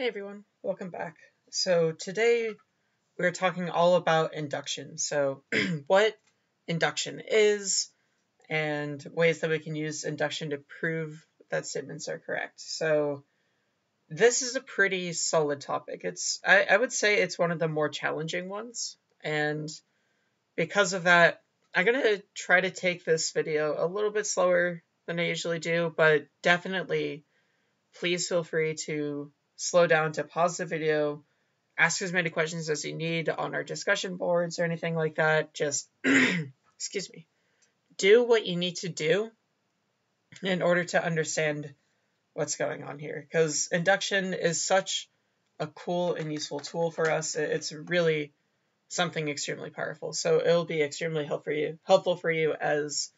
Hey everyone, welcome back. So today we're talking all about induction. So what induction is and ways that we can use induction to prove that statements are correct. So this is a pretty solid topic. It's I, I would say it's one of the more challenging ones. And because of that, I'm going to try to take this video a little bit slower than I usually do, but definitely please feel free to slow down to pause the video, ask as many questions as you need on our discussion boards or anything like that. Just, excuse me, do what you need to do in order to understand what's going on here. Because induction is such a cool and useful tool for us. It's really something extremely powerful. So it'll be extremely helpful for you, helpful for you as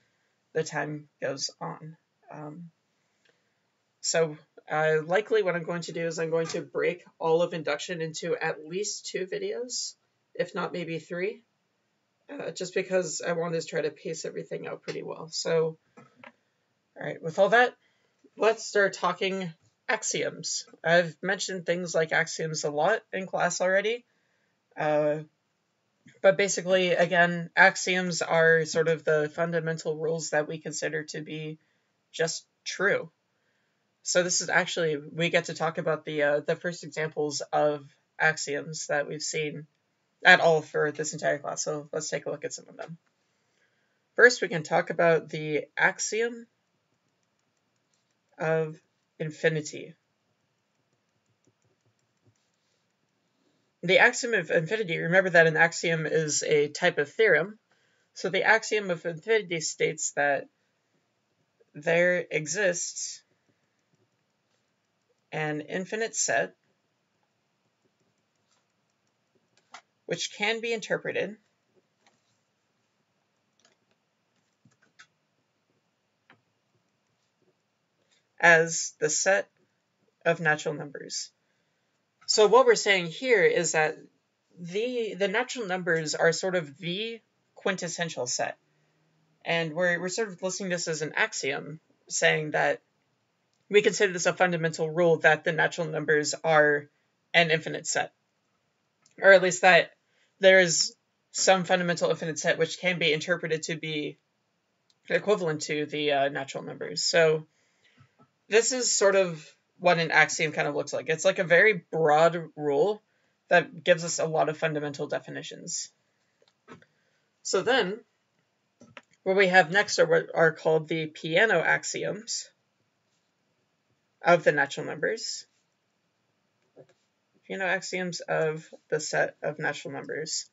the time goes on. Um, so uh, likely what I'm going to do is I'm going to break all of induction into at least two videos, if not maybe three, uh, just because I want to try to pace everything out pretty well. So, all right, with all that, let's start talking axioms. I've mentioned things like axioms a lot in class already. Uh, but basically, again, axioms are sort of the fundamental rules that we consider to be just true. So this is actually we get to talk about the uh, the first examples of axioms that we've seen at all for this entire class. So let's take a look at some of them. First, we can talk about the axiom of infinity. The axiom of infinity, remember that an axiom is a type of theorem. So the axiom of infinity states that there exists an infinite set which can be interpreted as the set of natural numbers. So what we're saying here is that the the natural numbers are sort of the quintessential set. And we're, we're sort of listing this as an axiom, saying that we consider this a fundamental rule that the natural numbers are an infinite set. Or at least that there is some fundamental infinite set which can be interpreted to be equivalent to the uh, natural numbers. So this is sort of what an axiom kind of looks like. It's like a very broad rule that gives us a lot of fundamental definitions. So then, what we have next are what are called the Peano axioms of the natural numbers. Peano axioms of the set of natural numbers.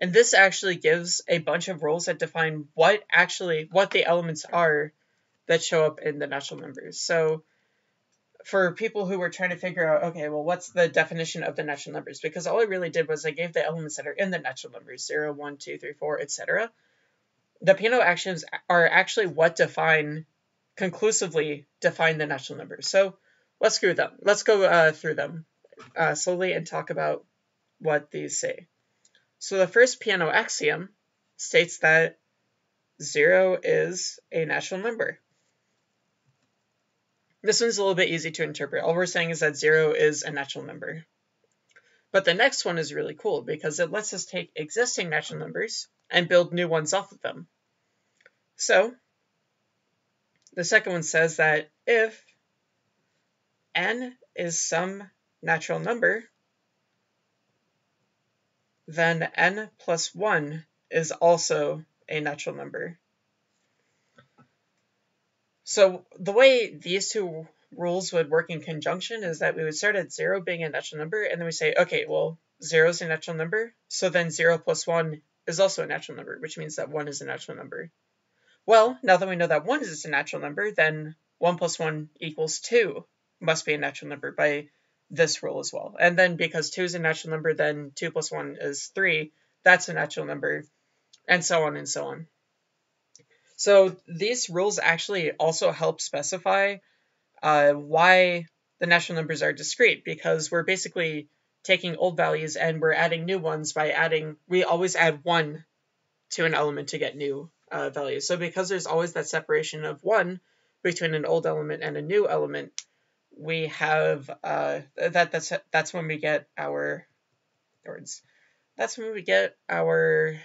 And this actually gives a bunch of rules that define what actually, what the elements are that show up in the natural numbers. So for people who were trying to figure out, okay, well, what's the definition of the natural numbers? Because all I really did was I gave the elements that are in the natural numbers, 0, 1, 2, 3, 4, etc. The Peano axioms are actually what define conclusively define the natural numbers. So let's go them. Let's go uh, through them uh, slowly and talk about what these say. So the first Peano axiom states that zero is a natural number. This one's a little bit easy to interpret. All we're saying is that zero is a natural number. But the next one is really cool because it lets us take existing natural numbers and build new ones off of them. So the second one says that if n is some natural number, then n plus 1 is also a natural number. So the way these two rules would work in conjunction is that we would start at 0 being a natural number, and then we say, okay, well, 0 is a natural number, so then 0 plus 1 is also a natural number, which means that 1 is a natural number. Well, now that we know that 1 is a natural number, then 1 plus 1 equals 2 must be a natural number by this rule as well. And then because 2 is a natural number, then 2 plus 1 is 3. That's a natural number, and so on and so on. So these rules actually also help specify uh, why the natural numbers are discrete, because we're basically taking old values and we're adding new ones by adding, we always add 1 to an element to get new uh, values. So because there's always that separation of one between an old element and a new element, we have uh, that that's that's when we get our words. That's when we get our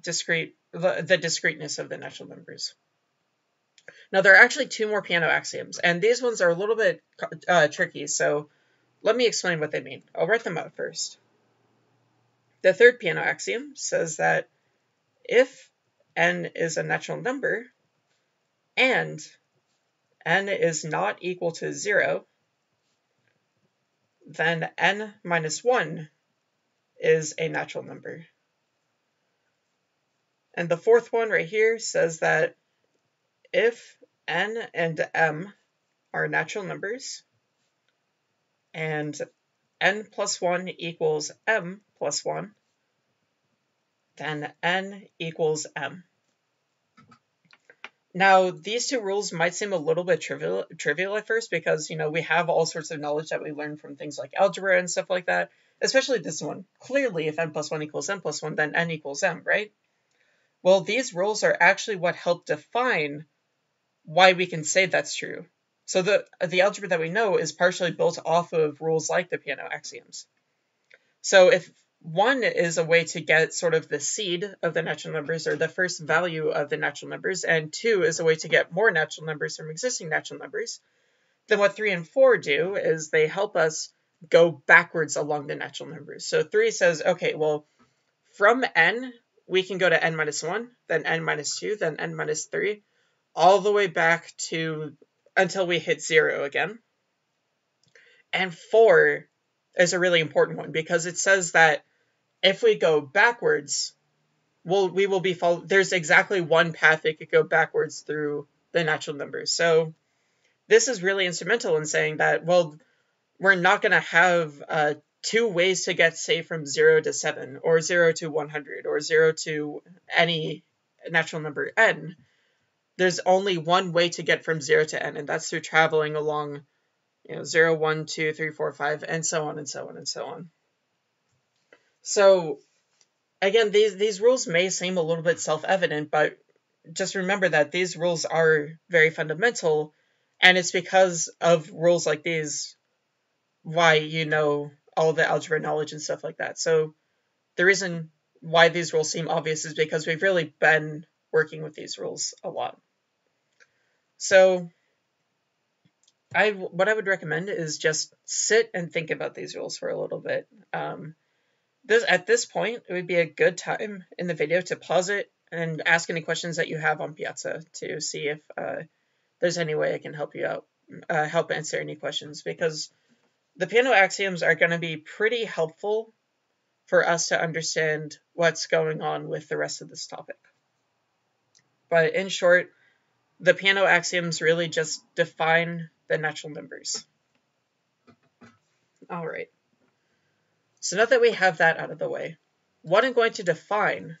discrete the, the discreteness of the natural numbers. Now there are actually two more Peano axioms, and these ones are a little bit uh, tricky. So let me explain what they mean. I'll write them out first. The third Peano axiom says that if n is a natural number and n is not equal to 0, then n minus 1 is a natural number. And the fourth one right here says that if n and m are natural numbers and n plus 1 equals m plus 1, then n equals m. Now, these two rules might seem a little bit trivial, trivial at first because, you know, we have all sorts of knowledge that we learn from things like algebra and stuff like that, especially this one. Clearly, if n plus 1 equals n plus 1, then n equals m, right? Well, these rules are actually what help define why we can say that's true. So the, the algebra that we know is partially built off of rules like the Peano axioms. So if one is a way to get sort of the seed of the natural numbers or the first value of the natural numbers, and two is a way to get more natural numbers from existing natural numbers. Then what three and four do is they help us go backwards along the natural numbers. So three says, okay, well, from n, we can go to n minus one, then n minus two, then n minus three, all the way back to until we hit zero again. And four is a really important one because it says that if we go backwards, we'll, we will be follow. There's exactly one path it could go backwards through the natural numbers. So this is really instrumental in saying that, well, we're not going to have uh, two ways to get, say, from 0 to 7, or 0 to 100, or 0 to any natural number n. There's only one way to get from 0 to n, and that's through traveling along you know, 0, 1, 2, 3, 4, 5, and so on and so on and so on. So again, these these rules may seem a little bit self-evident, but just remember that these rules are very fundamental, and it's because of rules like these why you know all the algebra knowledge and stuff like that. So the reason why these rules seem obvious is because we've really been working with these rules a lot. So I what I would recommend is just sit and think about these rules for a little bit. Um, this at this point, it would be a good time in the video to pause it and ask any questions that you have on Piazza to see if uh, there's any way I can help you out, uh, help answer any questions, because the Peano axioms are going to be pretty helpful for us to understand what's going on with the rest of this topic. But in short, the Peano axioms really just define the natural numbers. All right. So now that we have that out of the way, what I'm going to define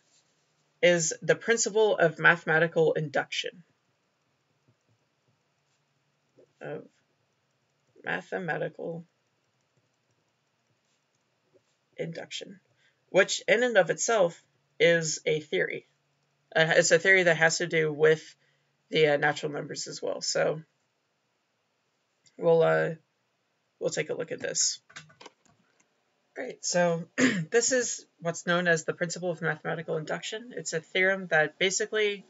is the principle of mathematical induction. Of mathematical induction, which in and of itself is a theory. Uh, it's a theory that has to do with the uh, natural numbers as well. So we'll uh, we'll take a look at this. Great. So this is what's known as the principle of mathematical induction. It's a theorem that basically,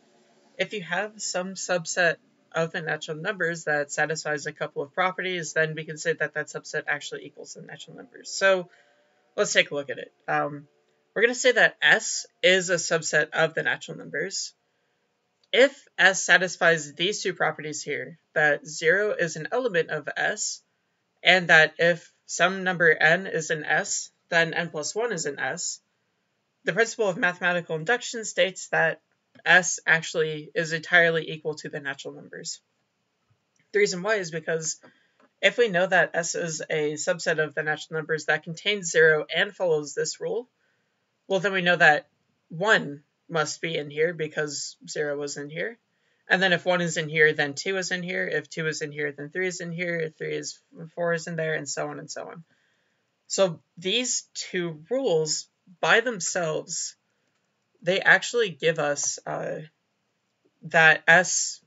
if you have some subset of the natural numbers that satisfies a couple of properties, then we can say that that subset actually equals the natural numbers. So let's take a look at it. Um, we're going to say that S is a subset of the natural numbers. If S satisfies these two properties here, that 0 is an element of S, and that if some number n is an S, then n plus 1 is an S, the principle of mathematical induction states that S actually is entirely equal to the natural numbers. The reason why is because if we know that S is a subset of the natural numbers that contains 0 and follows this rule, well then we know that 1 must be in here because 0 was in here. And then if 1 is in here, then 2 is in here. If 2 is in here, then 3 is in here. If 3 is 4 is in there, and so on and so on. So these two rules by themselves, they actually give us uh, that S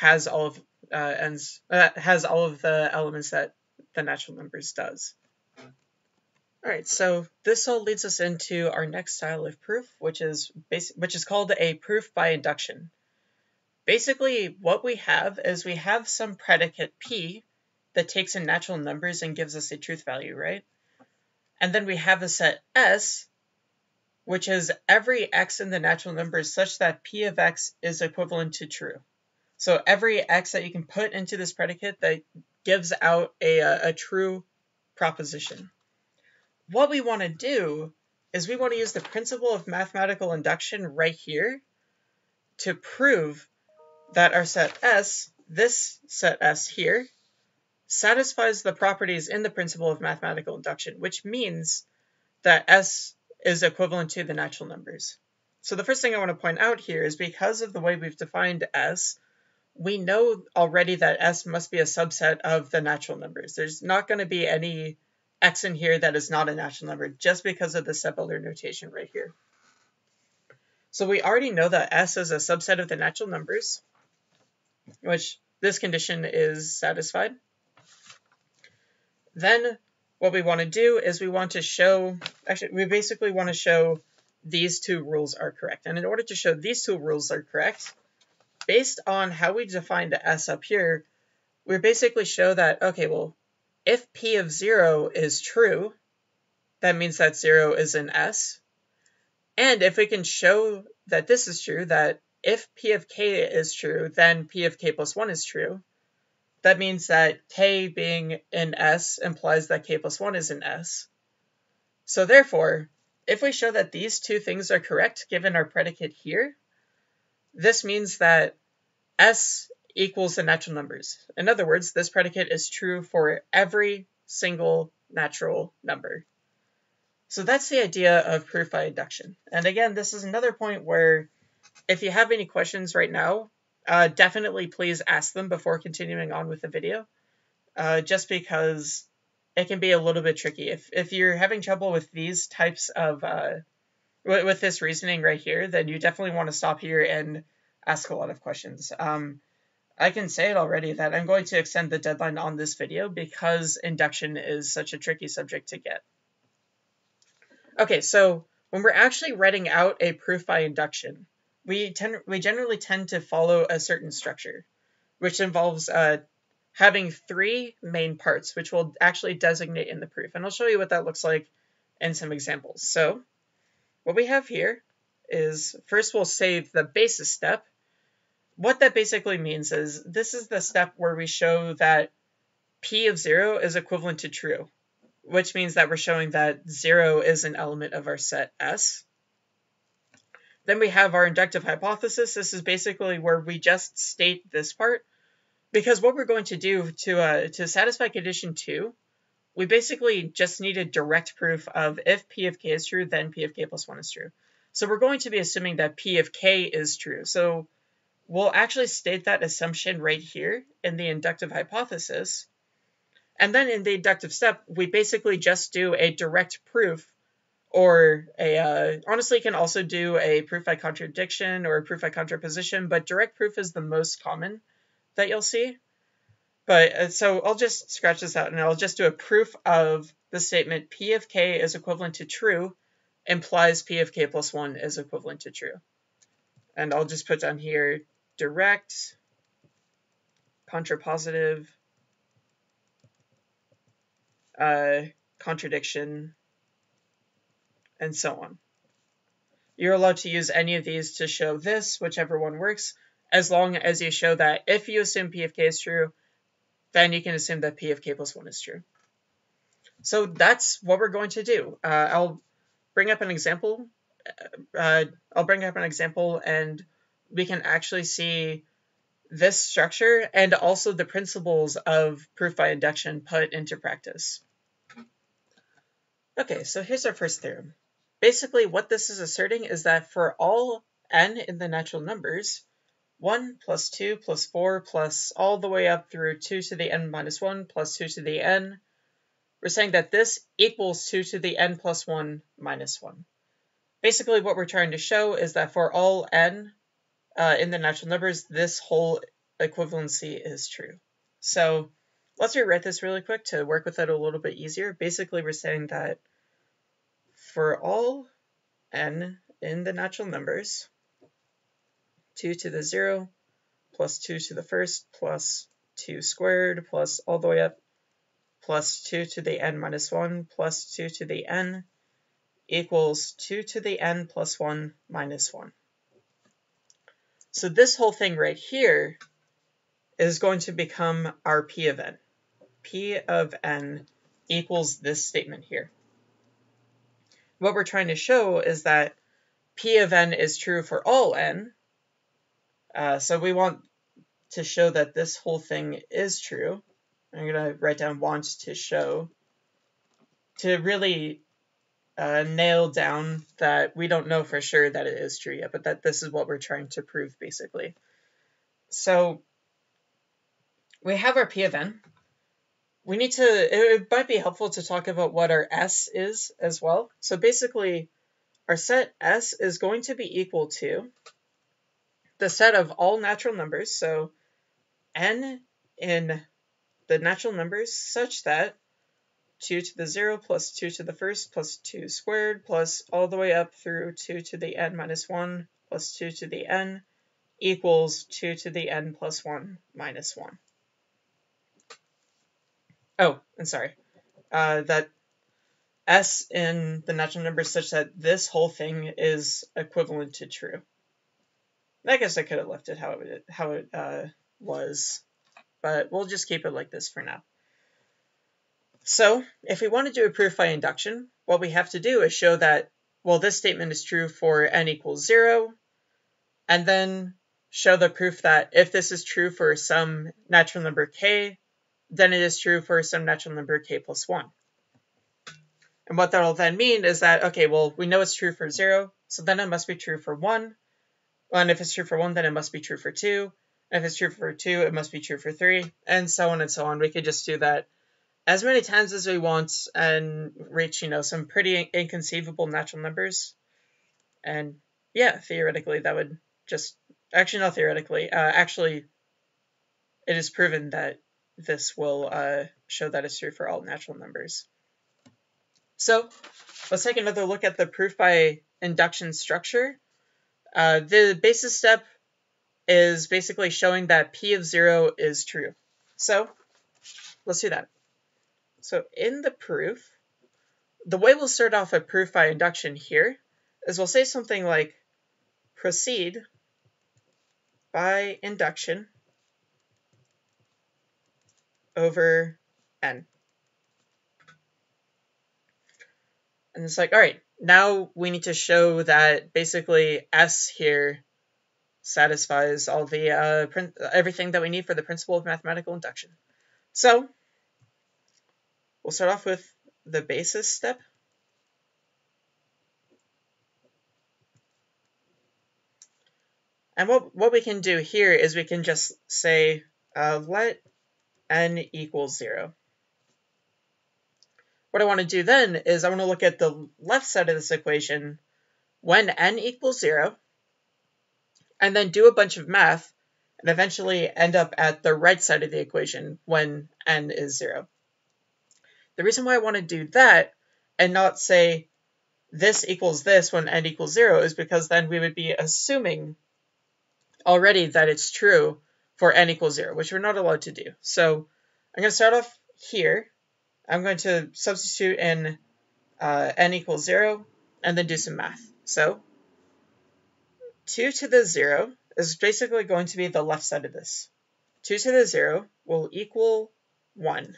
has all of uh, ends uh, has all of the elements that the natural numbers does. All right, so this all leads us into our next style of proof, which is which is called a proof by induction. Basically, what we have is we have some predicate p that takes in natural numbers and gives us a truth value, right? And then we have a set s, which is every x in the natural numbers such that p of x is equivalent to true. So every x that you can put into this predicate that gives out a, a, a true proposition. What we want to do is we want to use the principle of mathematical induction right here to prove that our set S, this set S here, satisfies the properties in the principle of mathematical induction, which means that S is equivalent to the natural numbers. So the first thing I want to point out here is because of the way we've defined S, we know already that S must be a subset of the natural numbers. There's not going to be any X in here that is not a natural number just because of the set builder notation right here. So we already know that S is a subset of the natural numbers, which this condition is satisfied. Then what we want to do is we want to show, actually, we basically want to show these two rules are correct. And in order to show these two rules are correct, based on how we defined S up here, we basically show that, okay, well, if P of 0 is true, that means that 0 is in S. And if we can show that this is true, that if P of k is true, then P of k plus 1 is true, that means that k being in S implies that k plus 1 is in S. So therefore, if we show that these two things are correct given our predicate here, this means that S equals the natural numbers. In other words, this predicate is true for every single natural number. So that's the idea of proof by induction. And again, this is another point where if you have any questions right now, uh, definitely please ask them before continuing on with the video, uh, just because it can be a little bit tricky. If, if you're having trouble with these types of, uh, with, this reasoning right here, then you definitely want to stop here and ask a lot of questions. Um, I can say it already that I'm going to extend the deadline on this video because induction is such a tricky subject to get. Okay, so when we're actually writing out a proof by induction, we tend we generally tend to follow a certain structure, which involves uh, having three main parts, which we'll actually designate in the proof. And I'll show you what that looks like in some examples. So what we have here is first we'll save the basis step, what that basically means is this is the step where we show that p of 0 is equivalent to true, which means that we're showing that 0 is an element of our set S. Then we have our inductive hypothesis. This is basically where we just state this part, because what we're going to do to, uh, to satisfy condition 2, we basically just need a direct proof of if p of k is true, then p of k plus 1 is true. So we're going to be assuming that p of k is true. So we'll actually state that assumption right here in the inductive hypothesis. And then in the inductive step, we basically just do a direct proof or a, uh, honestly, can also do a proof by contradiction or a proof by contraposition, but direct proof is the most common that you'll see. But uh, so I'll just scratch this out and I'll just do a proof of the statement P of K is equivalent to true implies P of K plus 1 is equivalent to true. And I'll just put down here direct, contrapositive, uh, contradiction, and so on. You're allowed to use any of these to show this, whichever one works, as long as you show that if you assume p of k is true, then you can assume that p of k plus 1 is true. So that's what we're going to do. Uh, I'll bring up an example. Uh, I'll bring up an example and we can actually see this structure and also the principles of proof by induction put into practice. Okay, so here's our first theorem. Basically, what this is asserting is that for all n in the natural numbers, 1 plus 2 plus 4 plus all the way up through 2 to the n minus 1 plus 2 to the n, we're saying that this equals 2 to the n plus 1 minus 1. Basically, what we're trying to show is that for all n uh, in the natural numbers, this whole equivalency is true. So let's rewrite this really quick to work with it a little bit easier. Basically, we're saying that for all n in the natural numbers, 2 to the 0 plus 2 to the first plus 2 squared plus all the way up plus 2 to the n minus 1 plus 2 to the n equals 2 to the n plus 1 minus 1. So this whole thing right here is going to become our p of n. p of n equals this statement here. What we're trying to show is that p of n is true for all n. Uh, so we want to show that this whole thing is true. I'm going to write down want to show to really uh, nail down that we don't know for sure that it is true yet, but that this is what we're trying to prove basically. So we have our P of n. We need to, it might be helpful to talk about what our S is as well. So basically, our set S is going to be equal to the set of all natural numbers. So n in the natural numbers such that 2 to the 0 plus 2 to the first plus 2 squared plus all the way up through 2 to the n minus 1 plus 2 to the n equals 2 to the n plus 1 minus 1. Oh, I'm sorry. Uh, that s in the natural numbers such that this whole thing is equivalent to true. I guess I could have left it how it how it uh, was, but we'll just keep it like this for now. So if we want to do a proof by induction, what we have to do is show that, well, this statement is true for n equals 0, and then show the proof that if this is true for some natural number k, then it is true for some natural number k plus 1. And what that'll then mean is that, okay, well, we know it's true for 0, so then it must be true for 1. And if it's true for 1, then it must be true for 2. And if it's true for 2, it must be true for 3, and so on and so on. We could just do that as many times as we want and reach, you know, some pretty inconceivable natural numbers. And yeah, theoretically, that would just, actually, not theoretically, uh, actually, it is proven that this will uh, show that it's true for all natural numbers. So let's take another look at the proof by induction structure. Uh, the basis step is basically showing that p of 0 is true. So let's do that. So in the proof, the way we'll start off a proof by induction here is we'll say something like proceed by induction over n. And it's like, all right, now we need to show that basically S here satisfies all the uh, print everything that we need for the principle of mathematical induction. So We'll start off with the basis step. And what, what we can do here is we can just say uh, let n equals 0. What I want to do then is I want to look at the left side of this equation when n equals 0, and then do a bunch of math, and eventually end up at the right side of the equation when n is 0. The reason why I want to do that and not say this equals this when n equals 0 is because then we would be assuming already that it's true for n equals 0, which we're not allowed to do. So I'm going to start off here. I'm going to substitute in uh, n equals 0 and then do some math. So 2 to the 0 is basically going to be the left side of this. 2 to the 0 will equal 1.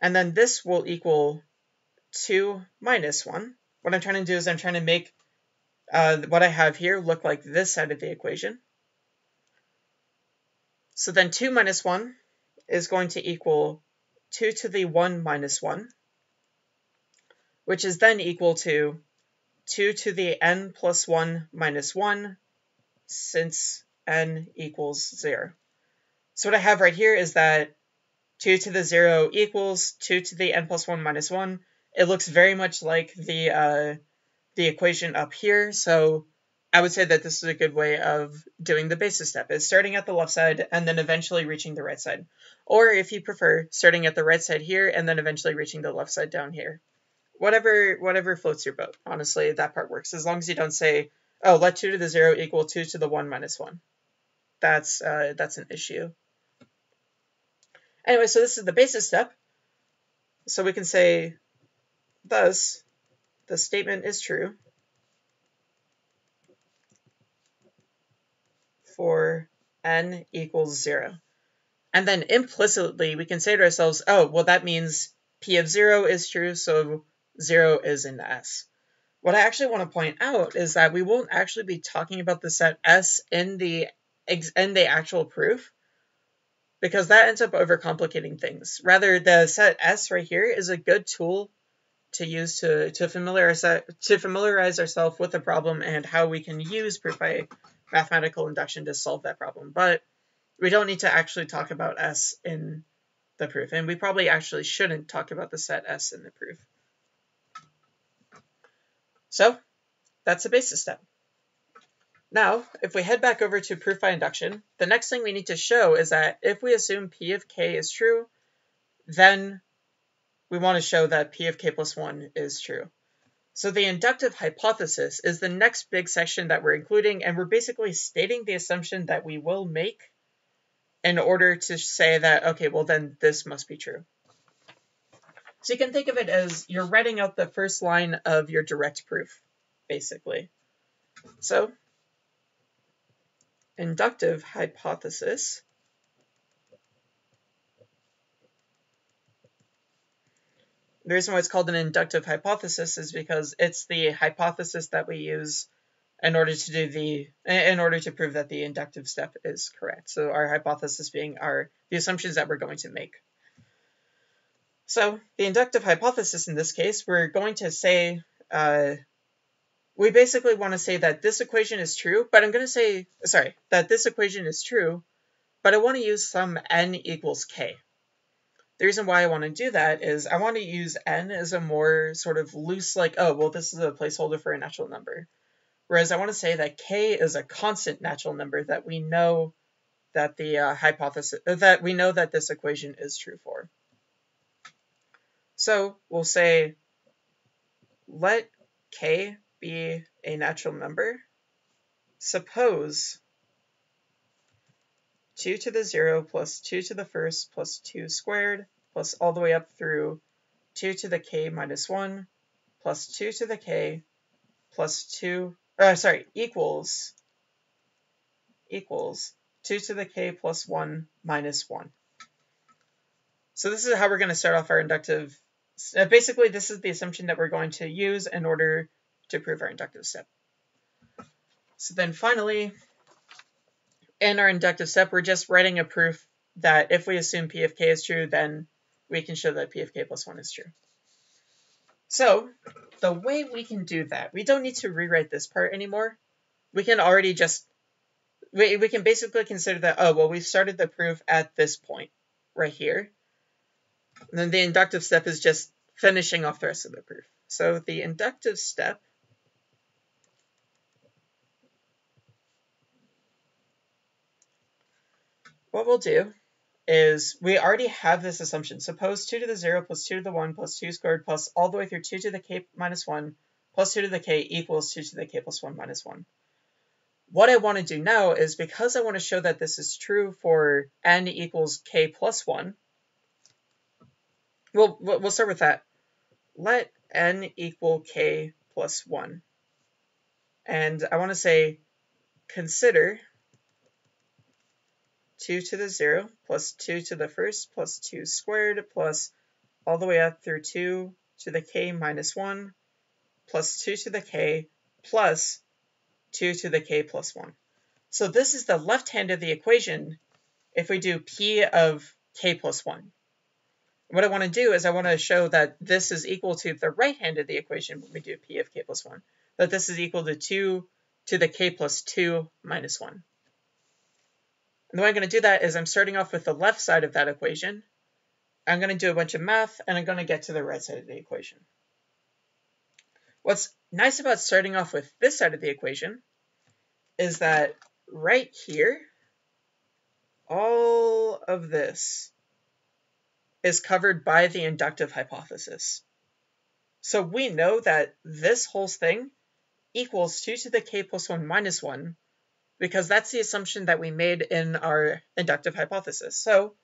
And then this will equal 2 minus 1. What I'm trying to do is I'm trying to make uh, what I have here look like this side of the equation. So then 2 minus 1 is going to equal 2 to the 1 minus 1, which is then equal to 2 to the n plus 1 minus 1, since n equals 0. So what I have right here is that 2 to the 0 equals 2 to the n plus 1 minus 1. It looks very much like the, uh, the equation up here. So I would say that this is a good way of doing the basis step is starting at the left side and then eventually reaching the right side. Or if you prefer, starting at the right side here and then eventually reaching the left side down here. Whatever whatever floats your boat. Honestly, that part works. As long as you don't say, oh, let 2 to the 0 equal 2 to the 1 minus 1. That's, uh, that's an issue. Anyway, so this is the basis step. So we can say, thus, the statement is true for n equals 0. And then implicitly, we can say to ourselves, oh, well, that means p of 0 is true, so 0 is in S. What I actually want to point out is that we won't actually be talking about the set S in the, in the actual proof because that ends up overcomplicating things. Rather, the set S right here is a good tool to use to, to, familiarize, to familiarize ourselves with the problem and how we can use proof by mathematical induction to solve that problem. But we don't need to actually talk about S in the proof, and we probably actually shouldn't talk about the set S in the proof. So that's the basis step. Now, if we head back over to proof by induction, the next thing we need to show is that if we assume P of k is true, then we want to show that P of k plus 1 is true. So the inductive hypothesis is the next big section that we're including, and we're basically stating the assumption that we will make in order to say that, okay, well then this must be true. So you can think of it as you're writing out the first line of your direct proof, basically. So inductive hypothesis the reason why it's called an inductive hypothesis is because it's the hypothesis that we use in order to do the in order to prove that the inductive step is correct. So our hypothesis being our the assumptions that we're going to make. So the inductive hypothesis in this case, we're going to say uh, we basically want to say that this equation is true, but I'm going to say, sorry, that this equation is true, but I want to use some n equals k. The reason why I want to do that is I want to use n as a more sort of loose, like, oh, well, this is a placeholder for a natural number. Whereas I want to say that k is a constant natural number that we know that the uh, hypothesis, that we know that this equation is true for. So we'll say, let k be a natural number, suppose 2 to the 0 plus 2 to the first plus 2 squared plus all the way up through 2 to the k minus 1 plus 2 to the k plus 2, uh, sorry, equals, equals 2 to the k plus 1 minus 1. So this is how we're going to start off our inductive. Uh, basically, this is the assumption that we're going to use in order to prove our inductive step. So then finally, in our inductive step, we're just writing a proof that if we assume P of k is true, then we can show that P of k plus 1 is true. So the way we can do that, we don't need to rewrite this part anymore. We can already just, we, we can basically consider that, oh, well, we started the proof at this point right here. And then the inductive step is just finishing off the rest of the proof. So the inductive step what we'll do is we already have this assumption. Suppose 2 to the 0 plus 2 to the 1 plus 2 squared plus all the way through 2 to the k minus 1 plus 2 to the k equals 2 to the k plus 1 minus 1. What I want to do now is because I want to show that this is true for n equals k plus 1, well, we'll start with that. Let n equal k plus 1. And I want to say consider 2 to the 0 plus 2 to the first plus 2 squared plus all the way up through 2 to the k minus 1 plus 2 to the k plus 2 to the k plus 1. So this is the left hand of the equation if we do p of k plus 1. What I want to do is I want to show that this is equal to the right hand of the equation when we do p of k plus 1, that this is equal to 2 to the k plus 2 minus 1. And the way I'm going to do that is I'm starting off with the left side of that equation. I'm going to do a bunch of math, and I'm going to get to the right side of the equation. What's nice about starting off with this side of the equation is that right here, all of this is covered by the inductive hypothesis. So we know that this whole thing equals 2 to the k plus 1 minus 1 because that's the assumption that we made in our inductive hypothesis. So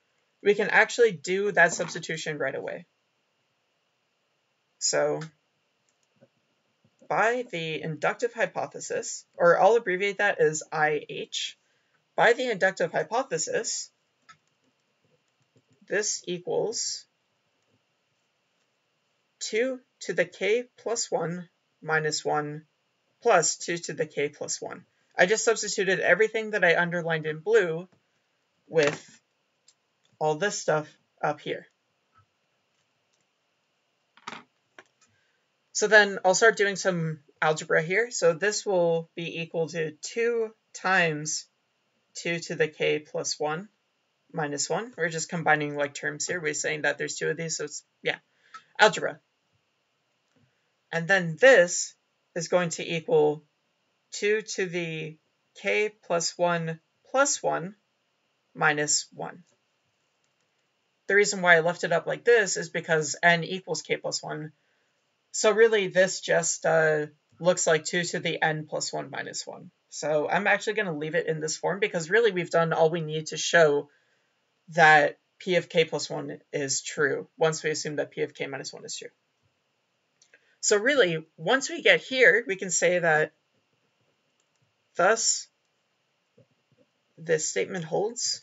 we can actually do that substitution right away. So by the inductive hypothesis, or I'll abbreviate that as IH, by the inductive hypothesis, this equals 2 to the k plus 1 minus 1 plus 2 to the k plus 1. I just substituted everything that I underlined in blue with all this stuff up here. So then I'll start doing some algebra here. So this will be equal to 2 times 2 to the k plus 1 minus 1. We're just combining like terms here. We're saying that there's two of these, so it's, yeah, algebra. And then this is going to equal 2 to the k plus 1 plus 1 minus 1. The reason why I left it up like this is because n equals k plus 1. So really this just uh, looks like 2 to the n plus 1 minus 1. So I'm actually going to leave it in this form because really we've done all we need to show that p of k plus 1 is true once we assume that p of k minus 1 is true. So really, once we get here, we can say that thus this statement holds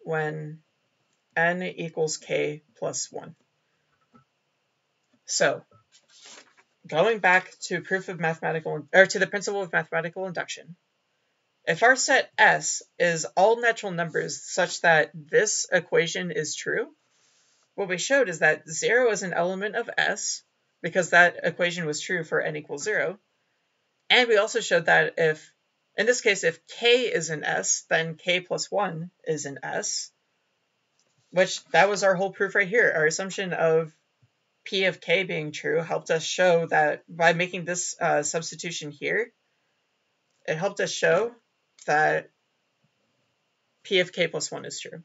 when n equals k plus 1. So, going back to proof of mathematical, or to the principle of mathematical induction, if our set S is all natural numbers such that this equation is true, what we showed is that 0 is an element of S, because that equation was true for n equals 0. And we also showed that if, in this case, if k is an S, then k plus 1 is an S, which that was our whole proof right here. Our assumption of p of k being true helped us show that by making this uh, substitution here, it helped us show that p of k plus 1 is true.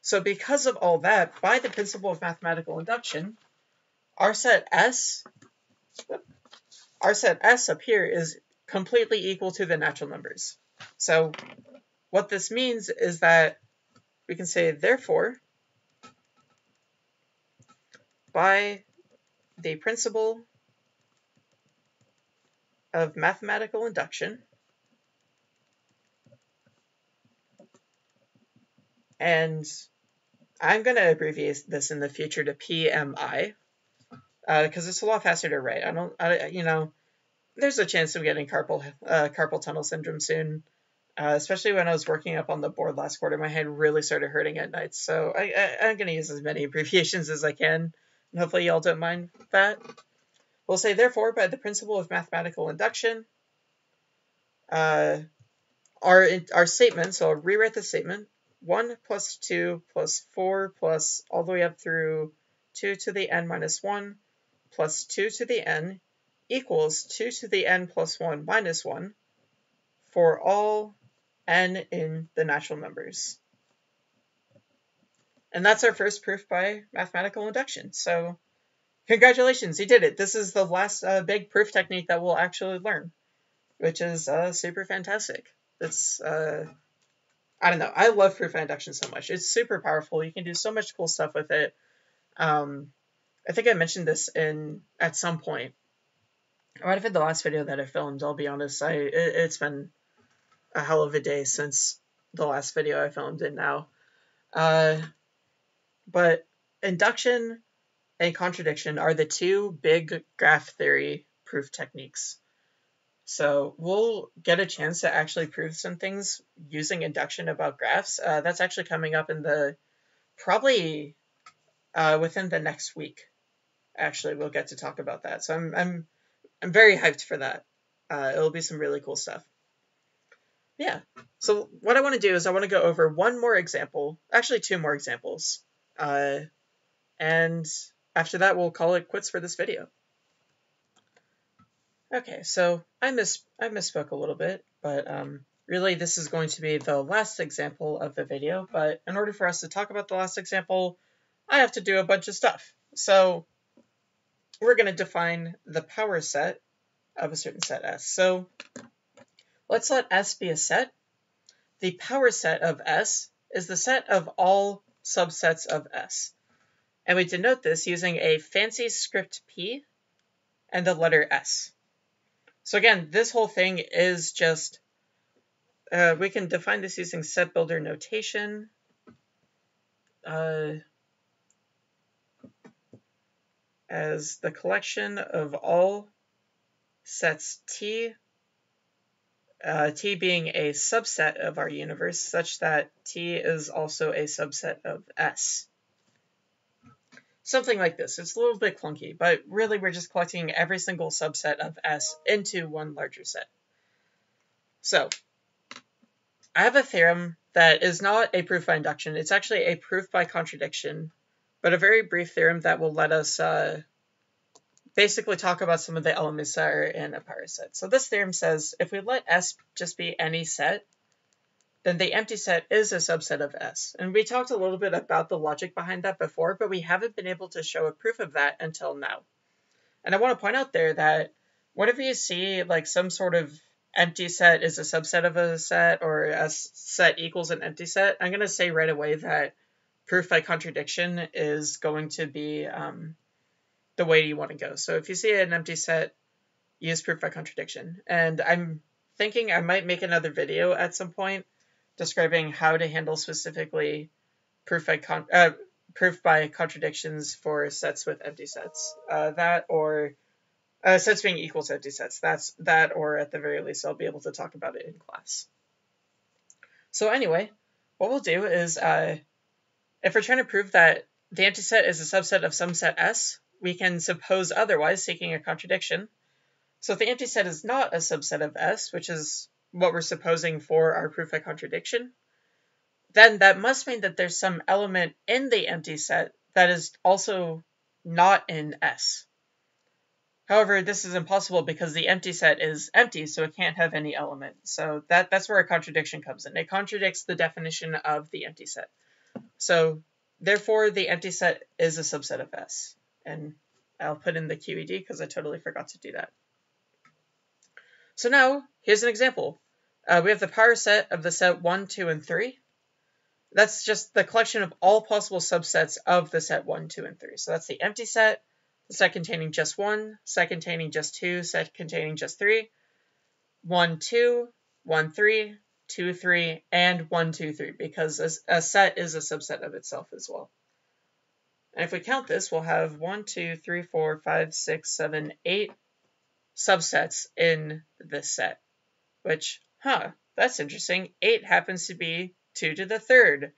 So because of all that, by the principle of mathematical induction, our set S, our set S up here is completely equal to the natural numbers. So what this means is that we can say, therefore, by the principle of mathematical induction, and I'm going to abbreviate this in the future to PMI because uh, it's a lot faster to write. I don't, I, you know, there's a chance of getting carpal uh, carpal tunnel syndrome soon, uh, especially when I was working up on the board last quarter. My head really started hurting at night, so I, I, I'm going to use as many abbreviations as I can, and hopefully y'all don't mind that. We'll say, therefore, by the principle of mathematical induction, uh, our, our statement, so I'll rewrite the statement, 1 plus 2 plus 4 plus all the way up through 2 to the n minus 1 plus 2 to the n equals 2 to the n plus 1 minus 1 for all n in the natural numbers. And that's our first proof by mathematical induction. So congratulations, you did it. This is the last uh, big proof technique that we'll actually learn, which is uh, super fantastic. It's uh, I don't know. I love proof by induction so much. It's super powerful. You can do so much cool stuff with it. Um, I think I mentioned this in at some point. I might have been the last video that I filmed. I'll be honest. I it, it's been a hell of a day since the last video I filmed and now. Uh, but induction and contradiction are the two big graph theory proof techniques. So we'll get a chance to actually prove some things using induction about graphs. Uh, that's actually coming up in the probably uh, within the next week. Actually, we'll get to talk about that. So I'm I'm I'm very hyped for that. Uh, it'll be some really cool stuff. Yeah. So what I want to do is I want to go over one more example, actually two more examples, uh, and after that we'll call it quits for this video. Okay, so I miss I misspoke a little bit, but um, really this is going to be the last example of the video. But in order for us to talk about the last example, I have to do a bunch of stuff. So we're going to define the power set of a certain set S. So let's let S be a set. The power set of S is the set of all subsets of S. And we denote this using a fancy script P and the letter S. So again, this whole thing is just, uh, we can define this using set builder notation. Uh, as the collection of all sets T, uh, T being a subset of our universe, such that T is also a subset of S. Something like this. It's a little bit clunky, but really we're just collecting every single subset of S into one larger set. So, I have a theorem that is not a proof by induction. It's actually a proof by contradiction, but a very brief theorem that will let us uh, basically talk about some of the elements that are in a power set. So this theorem says if we let S just be any set, then the empty set is a subset of S. And we talked a little bit about the logic behind that before, but we haven't been able to show a proof of that until now. And I want to point out there that whenever you see like some sort of empty set is a subset of a set or a set equals an empty set, I'm going to say right away that proof by contradiction is going to be um, the way you want to go. So if you see an empty set, use proof by contradiction. And I'm thinking I might make another video at some point describing how to handle specifically proof by, con- uh, proof by contradictions for sets with empty sets. Uh, that or uh, sets being equal to empty sets. That's that, or at the very least, I'll be able to talk about it in class. So anyway, what we'll do is, uh, if we're trying to prove that the empty set is a subset of some set S, we can suppose otherwise, seeking a contradiction. So if the empty set is not a subset of S, which is what we're supposing for our proof by contradiction, then that must mean that there's some element in the empty set that is also not in S. However, this is impossible because the empty set is empty, so it can't have any element. So that, that's where a contradiction comes in. It contradicts the definition of the empty set. So therefore, the empty set is a subset of S. And I'll put in the QED because I totally forgot to do that. So now, here's an example. Uh, we have the power set of the set 1, 2, and 3. That's just the collection of all possible subsets of the set 1, 2, and 3. So that's the empty set, the set containing just 1, set containing just 2, set containing just 3, 1, 2, 1, 3, 2, 3, and one, two, three, because a, a set is a subset of itself as well. And if we count this, we'll have 1, 2, 3, 4, 5, 6, 7, 8 subsets in this set, which, huh, that's interesting. 8 happens to be 2 to the third.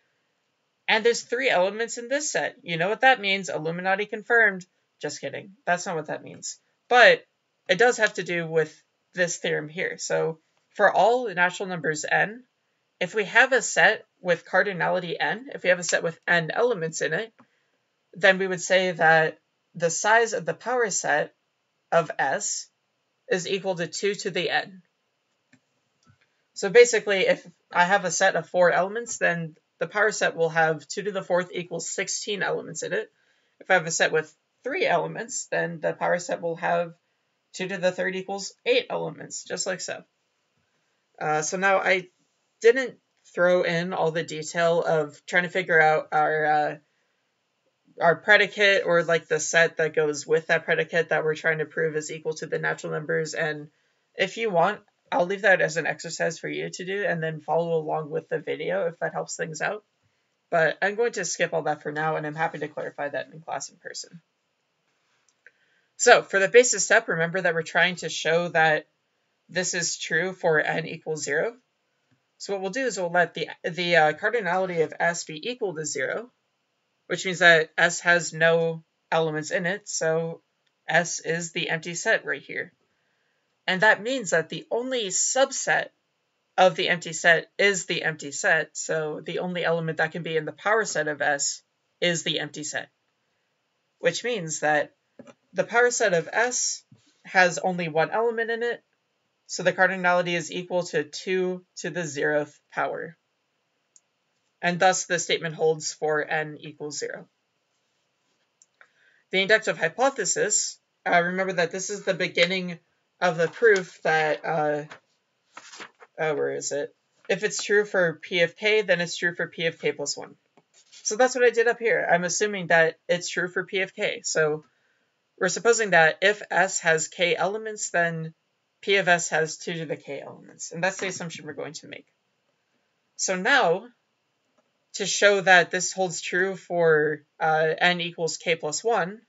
And there's three elements in this set. You know what that means? Illuminati confirmed. Just kidding. That's not what that means. But it does have to do with this theorem here. So for all natural numbers n, if we have a set with cardinality n, if we have a set with n elements in it, then we would say that the size of the power set of S is equal to 2 to the n. So basically, if I have a set of four elements, then the power set will have 2 to the fourth equals 16 elements in it. If I have a set with three elements, then the power set will have 2 to the third equals 8 elements, just like so. Uh, so now I didn't throw in all the detail of trying to figure out our uh, our predicate or like the set that goes with that predicate that we're trying to prove is equal to the natural numbers. And if you want, I'll leave that as an exercise for you to do and then follow along with the video if that helps things out. But I'm going to skip all that for now and I'm happy to clarify that in class in person. So for the basis step, remember that we're trying to show that this is true for n equals 0. So what we'll do is we'll let the, the uh, cardinality of s be equal to 0, which means that S has no elements in it, so S is the empty set right here. And that means that the only subset of the empty set is the empty set, so the only element that can be in the power set of S is the empty set. Which means that the power set of S has only one element in it, so the cardinality is equal to 2 to the zeroth power. And thus the statement holds for n equals 0. The inductive hypothesis, uh, remember that this is the beginning of the proof that, uh, uh, where is it? If it's true for p of k, then it's true for p of k plus 1. So that's what I did up here. I'm assuming that it's true for p of k. So we're supposing that if s has k elements, then p of s has 2 to the k elements. And that's the assumption we're going to make. So now, to show that this holds true for uh, n equals k plus 1,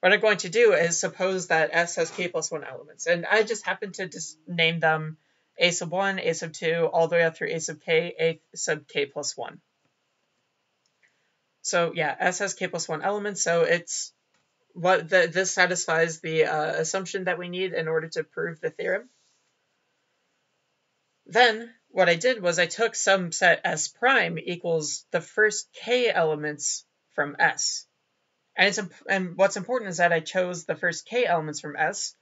what I'm going to do is suppose that s has k plus 1 elements. And I just happen to just name them a sub 1, a sub 2, all the way up through a sub k, a sub k plus 1. So yeah, S has k plus 1 elements, so it's what the, this satisfies the uh, assumption that we need in order to prove the theorem. Then what I did was I took some set S prime equals the first k elements from S. And, it's, and what's important is that I chose the first k elements from S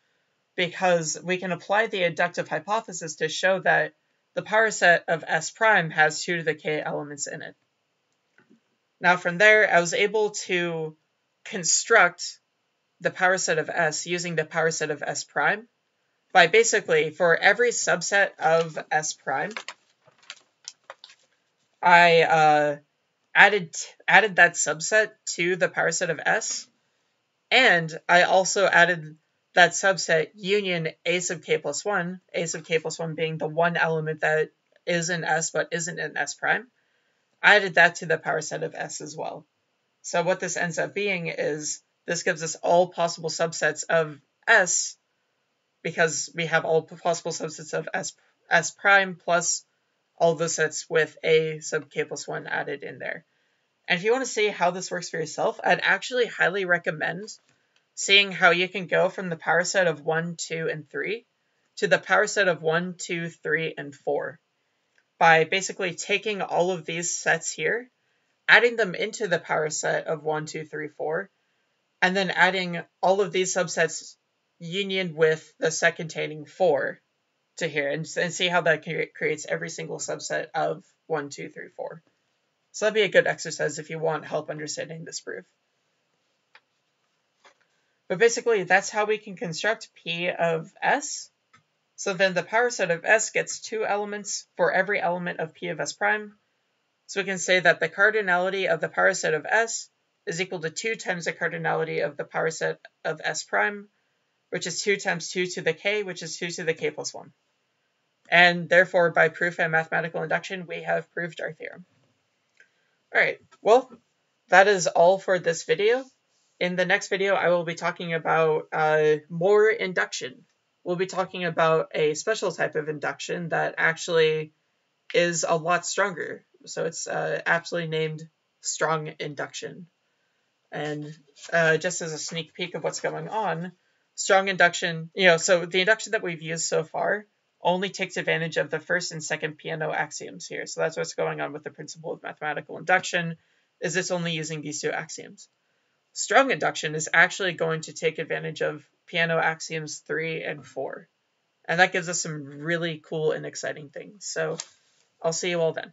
because we can apply the inductive hypothesis to show that the power set of S prime has 2 to the k elements in it. Now from there, I was able to construct the power set of S using the power set of S prime. By basically, for every subset of S prime, I uh, added added that subset to the power set of S, and I also added that subset union a sub k plus 1, a sub k plus 1 being the one element that is in S but isn't in S prime, I added that to the power set of S as well. So what this ends up being is this gives us all possible subsets of S because we have all possible subsets of S, S prime plus all the sets with A sub k plus 1 added in there. And if you want to see how this works for yourself, I'd actually highly recommend seeing how you can go from the power set of 1, 2, and 3 to the power set of 1, 2, 3, and 4 by basically taking all of these sets here, adding them into the power set of 1, 2, 3, 4, and then adding all of these subsets union with the set containing 4 to here, and, and see how that creates every single subset of 1, 2, 3, 4. So that'd be a good exercise if you want help understanding this proof. But basically, that's how we can construct P of S so then the power set of S gets two elements for every element of P of S prime. So we can say that the cardinality of the power set of S is equal to 2 times the cardinality of the power set of S prime, which is 2 times 2 to the k, which is 2 to the k plus 1. And therefore, by proof and mathematical induction, we have proved our theorem. All right, well, that is all for this video. In the next video, I will be talking about uh, more induction we'll be talking about a special type of induction that actually is a lot stronger. So it's uh, aptly named strong induction. And uh, just as a sneak peek of what's going on, strong induction, you know, so the induction that we've used so far only takes advantage of the first and second Peano axioms here. So that's what's going on with the principle of mathematical induction, is it's only using these two axioms. Strong induction is actually going to take advantage of Peano axioms 3 and 4. And that gives us some really cool and exciting things. So I'll see you all then.